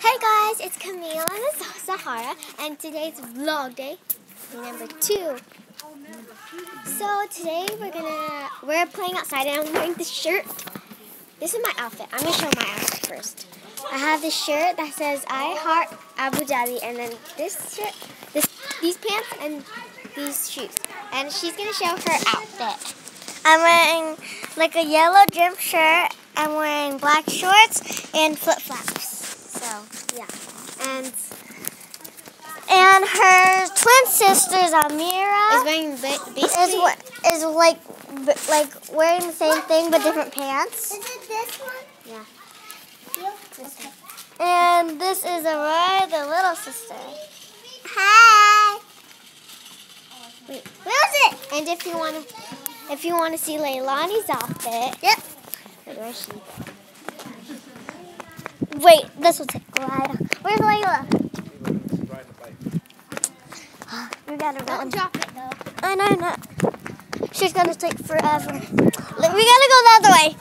Hey guys, it's Camille and it's Zahara, and today's vlog day, number two. So today we're gonna we're playing outside, and I'm wearing this shirt. This is my outfit. I'm gonna show my outfit first. I have this shirt that says "I Heart Abu Dhabi," and then this shirt, this these pants, and these shoes. And she's gonna show her outfit. I'm wearing like a yellow gym shirt. I'm wearing black shorts and flip flops. So yeah, and And her twin sisters, Amira, is wearing ba- is is like like wearing the same thing but different pants. Is it this one? Yeah. Okay. And this is Aurora, the little sister. Hi. Wait, where is it? And if you want to, if you want to see Leilani's outfit, Yep. where is she? Wait, this will take a while. Where's Leila? We gotta Don't run. drop it though. I know, no. She's gonna take forever. We gotta go the other way.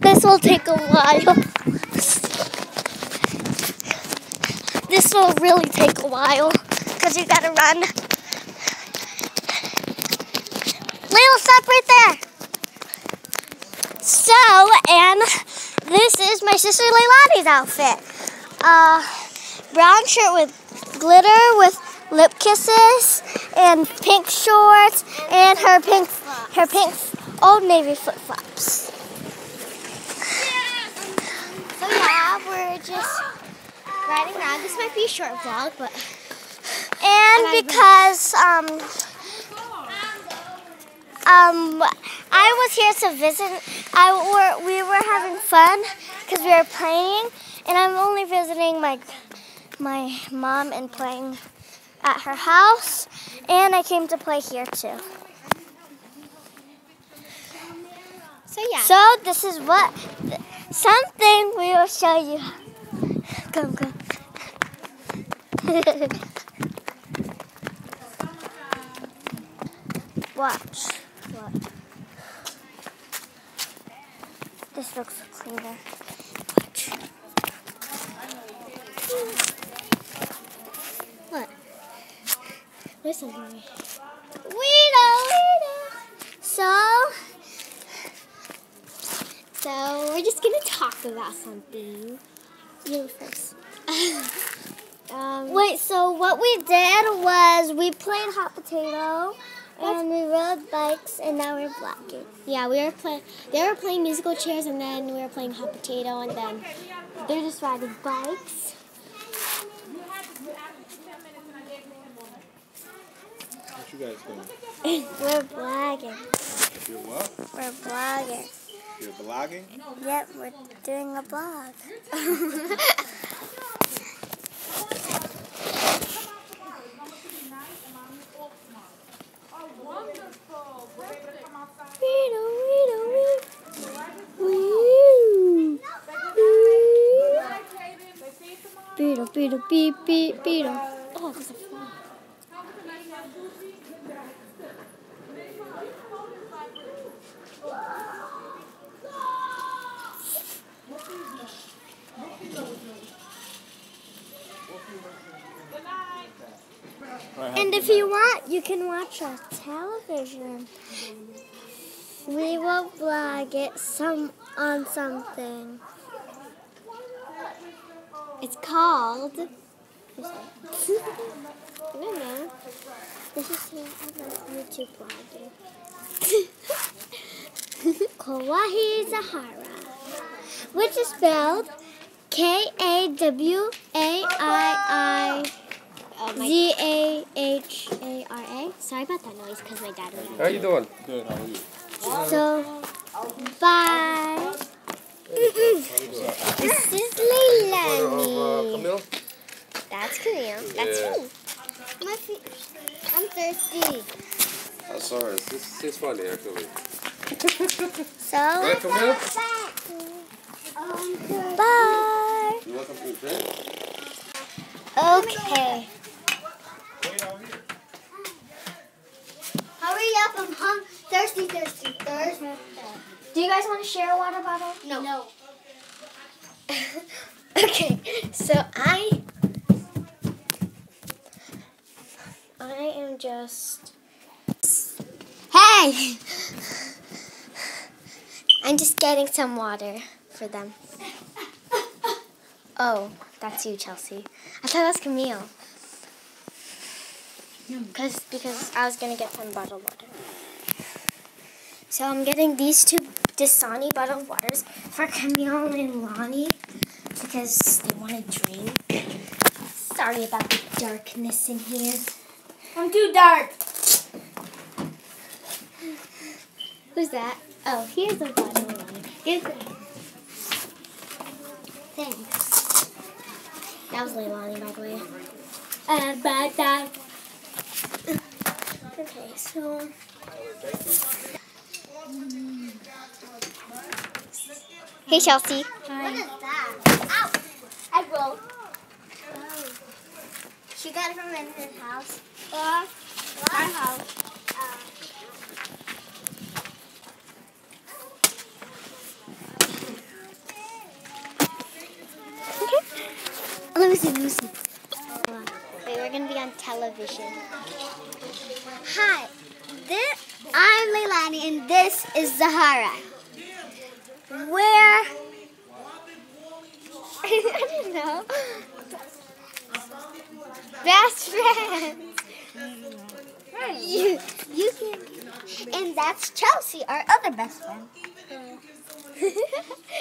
This will take a while. This will really take a while because you gotta run. Leila, stop right there. So, and this is my sister Leilani's outfit. Uh, brown shirt with glitter with lip kisses and pink shorts and her pink her pink old navy flip flops. So yeah, we're just riding around. This might be a short vlog, but And because um um I was here to visit, I were we were having fun because we were playing, and I'm only visiting my my mom and playing at her house, and I came to play here too. so yeah. So this is what something we will show you. Come, come. Watch. This looks cleaner. Watch. what? Listen to me. Weirdo, weirdo. So, so we're just gonna talk about something. You first. Um, Wait, so what we did was we played hot potato and we rode bikes and now we're vlogging. Yeah, we were playing. They were playing musical chairs, and then we were playing hot potato, and then they're just riding bikes. What you guys doing? We're vlogging. You're what? We're vlogging. You're vlogging? Yep, we're doing a vlog. Weirdo, weirdo, weirdo. Beep, beep, beetle. Oh, there's a fly. And if you want, you can watch our television. We will vlog it some on something. It's called. I don't know. This is here on the YouTube vlogging. Kawaii Zahara, which is spelled K A W A I I my. Z A H A R A. Sorry about that noise, because my dad was. How you doing? Good, how are you? So, bye. This is Uh, Leilani. Camille? That's Camille. That's Yeah. me. My feet. I'm thirsty. I'm sorry, this is funny actually. So, Right, Camille? bye. You want something to? Okay. Hurry up, I'm hung thirsty, thirsty, thirsty. Do you guys want to share a water bottle? No. No. okay, so I I am just Hey I'm just getting some water for them. Oh, that's you, Chelsea. I thought that was Camille. Hmm. Cause because I was gonna get some bottled water. So I'm getting these two Dasani bottled waters for Camille and Lonnie because they want to drink. Sorry about the darkness in here. I'm too dark. Who's that? Oh, here's a bottle of water. Give it. Thanks. That was Leilani, by the way. Uh, bad dad. Okay, so. Hey, Chelsea. What is that? Ow! I rolled. Oh. She got it from Vincent's house. Uh, our house. Uh, Let me see, let me see. Wait, we're gonna be on television. Hi, this, I'm Leilani and this is Zahara. Where I don't know. Best friends. You you can and that's Chelsea, our other best friend.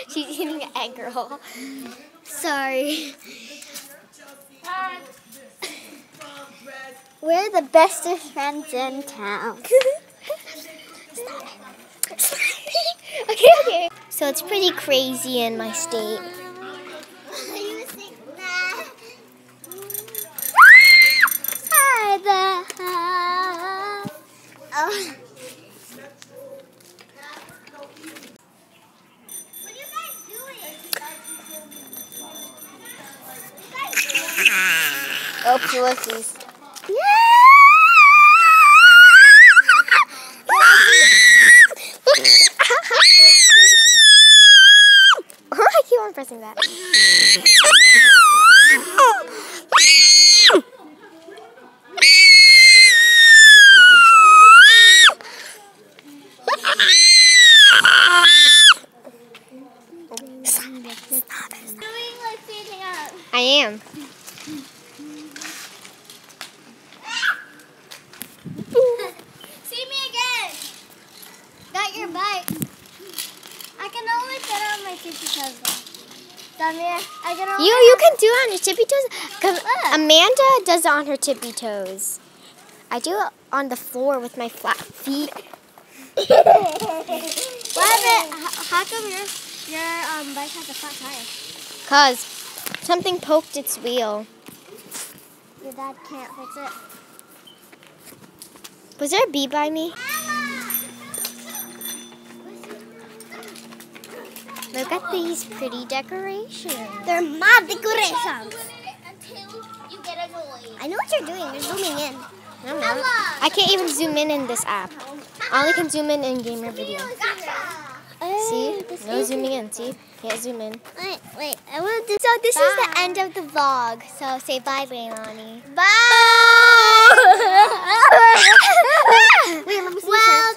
She's eating an egg roll. Sorry. We're the bestest friends in town. okay, okay. So it's pretty crazy in my state. you think that? Oh. You guys doing? Oh, whoopsies. I keep on pressing that. Doing like standing up. I am. See me again. Got your bike. I can only fit on my tippy toes though. Down there, I can only. You you can do it on your tippy toes. 'Cause. Amanda does it on her tippy toes. I do it on the floor with my flat feet. Why is it? How, how come your your um bike has a flat tire? Cause something poked its wheel. Your dad can't fix it. Was there a bee by me? Look at these pretty decorations. They're my decorations. Until you get annoyed. I know what you're doing. You're zooming in. I'm not. I can't even zoom in in this app. I only can zoom in in gamer video. See? Oh, no zooming in. See? Can't zoom in. Wait, wait. I do. So this is the end of the vlog. So say bye, Leilani. Bye. Wait, let me see. Well.